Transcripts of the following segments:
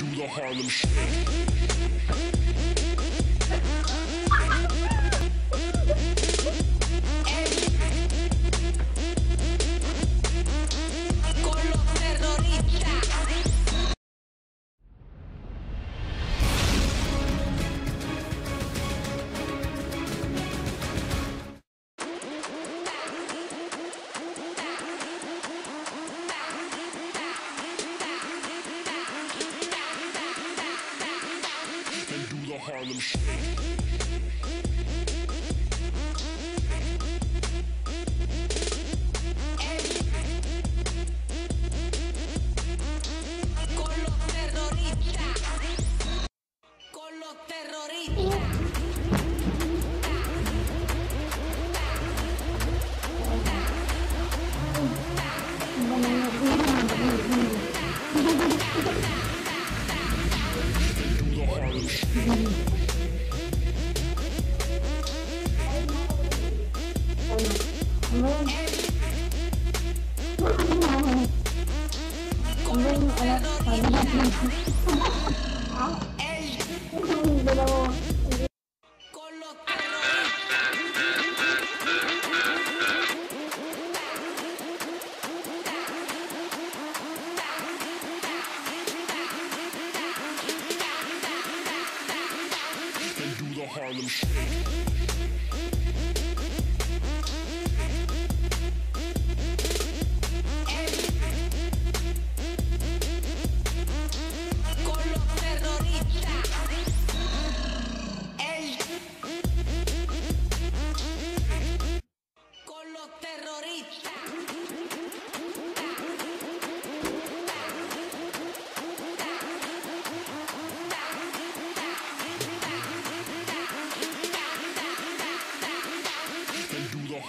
Do the Harlem Shake. Harlem Shake. Vâng Vâng, à, phải đi Đó Không đi đâu Harlem Shake.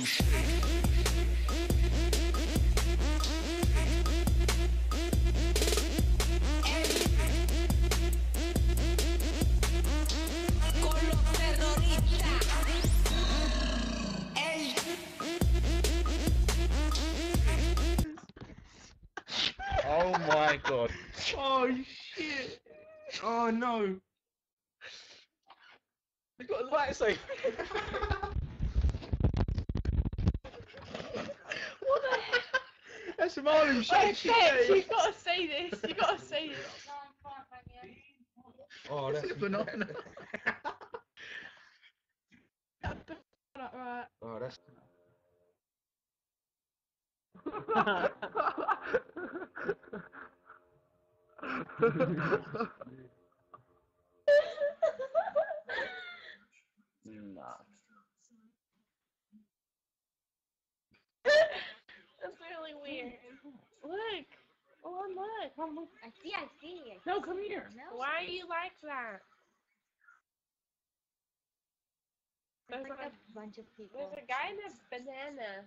Oh my god. Oh shit! Oh no! They got a lightsaber. That's some Harlem Oh, shake. Bex, gotta say this. You've gotta say this. Oh, oh, That's a banana. Right. Oh, that's. Look. Oh, look. Oh, look. I see, I see. I No, come here. No. Why are you like that? There's like a, a bunch of people. there's a guy in a banana.